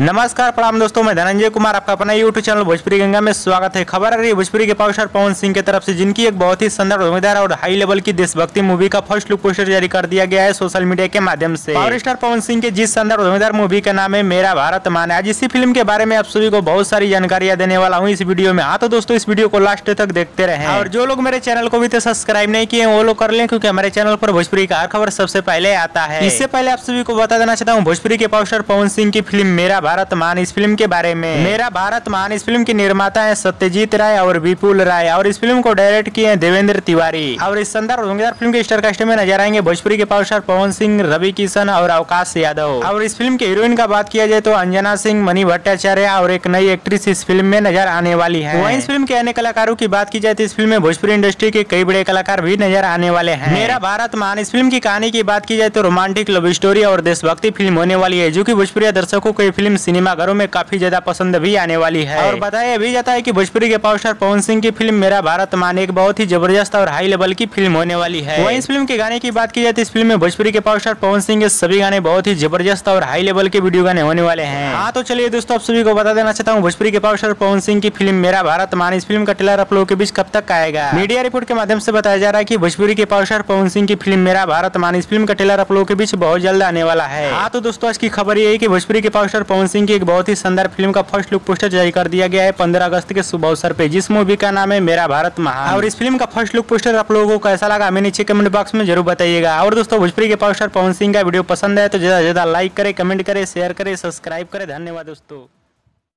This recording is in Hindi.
नमस्कार प्रणाम दोस्तों मैं धनंजय कुमार आपका अपना यूट्यूब चैनल भोजपुरी गंगा में स्वागत है। खबर आ रही है भोजपुरी के पावर पवन सिंह की तरफ़ से जिनकी एक बहुत ही शानदार उम्मीदवार और हाई लेवल की देशभक्ति मूवी का फ़र्स्ट लुक पोस्टर जारी कर दिया गया है सोशल मीडिया के माध्यम से। पावर स्टार पवन सिंह के जिस शानदार उम्मीदवार मूवी का नाम है मेरा भारत मान। आज इसी फ़िल्म के बारे में आप सभी को बहुत सारी जानकारियाँ देने वाला हूँ इस वीडियो में। हाँ तो दोस्तों इस वीडियो को लास्ट तक देखते रहे। और जो लोग मेरे चैनल को भी तो सब्सक्राइब नहीं किए वो लोग कर ले क्यूँकी हमारे चैनल पर भोजपुरी का हर खबर सबसे पहले आता है। इससे पहले आप सभी को बता देना चाहता हूँ भोजपुरी के पावर स्टार पवन सिंह की फ़िल्म मेरा भारत मान इस फ़िल्म के बारे में। मेरा भारत मान इस फ़िल्म के निर्माता है सत्यजीत राय और विपुल राय और इस फ़िल्म को डायरेक्ट किए हैं देवेंद्र तिवारी। और इस संदर्भ धुंगेदार फ़िल्म के स्टार कास्ट में नज़र आएँगे भोजपुरी के पावर स्टार पवन सिंह रवि किशन और अवकाश यादव। और इस फ़िल्म के हीरोइन का बात किया जाए तो अंजना सिंह मणि भट्टाचार्य और एक नई एक्ट्रेस इस फ़िल्म में नज़र आने वाली है। वहीं इस फ़िल्म के अन्य कलाकारों की बात की जाए तो इस फ़िल्म में भोजपुरी इंडस्ट्री के कई बड़े कलाकार भी नज़र आने वाले हैं। मेरा भारत मान इस फ़िल्म की कहानी की बात की जाए तो रोमांटिक लव स्टोरी और देशभक्ति फ़िल्म होने वाली है जो की भोजपुरी दर्शकों को ये फ़िल्म सिनेमाघरों में काफ़ी ज़्यादा पसंद भी आने वाली है। और बताया भी जाता है कि भोजपुरी के पावर स्टार पवन सिंह की फ़िल्म मेरा भारत मान एक बहुत ही ज़बरदस्त और हाई लेवल की फ़िल्म होने वाली है। वहीं इस फ़िल्म के गाने की बात की जाए तो इस फ़िल्म में भोजपुरी के पावर स्टार पवन सिंह के सभी गाने बहुत ही ज़बरदस्त और हाई लेवल के वीडियो गाने होने वाले हैं। हाँ तो चलिए दोस्तों आप सभी को बता देना चाहता हूँ भोजपुरी के पावर स्टार पवन सिंह की फ़िल्म मेरा भारत मान इस फ़िल्म का ट्रेलर आप लोगों के बीच कब तक आएगा? मीडिया रिपोर्ट के माध्यम से बताया जा रहा है की भोजपुरी के पावर स्टार पवन सिंह की फ़िल्म मेरा भारत मान इस फ़िल्म का ट्रेलर आप लोगों के बीच बहुत जल्द आने वाला है। हाँ तो दोस्तों आज की खबर ये है की भोजपुरी के पावर स्टार पवन सिंह की एक बहुत ही शानदार फ़िल्म का फ़र्स्ट लुक पोस्टर जारी कर दिया गया है पंद्रह अगस्त के शुभ अवसर पे। जिस मूवी का नाम है मेरा भारत महान। और इस फ़िल्म का फ़र्स्ट लुक पोस्टर आप लोगों को कैसा लगा, हमें नीचे कमेंट बॉक्स में ज़रूर बताइएगा। और दोस्तों, भोजपुरी के पोस्टर स्टार पवन सिंह का वीडियो पसंद है तो ज़्यादा ज़्यादा लाइक करे, कमेंट करे, शेयर करे, सब्सक्राइब करे। धन्यवाद दोस्तों।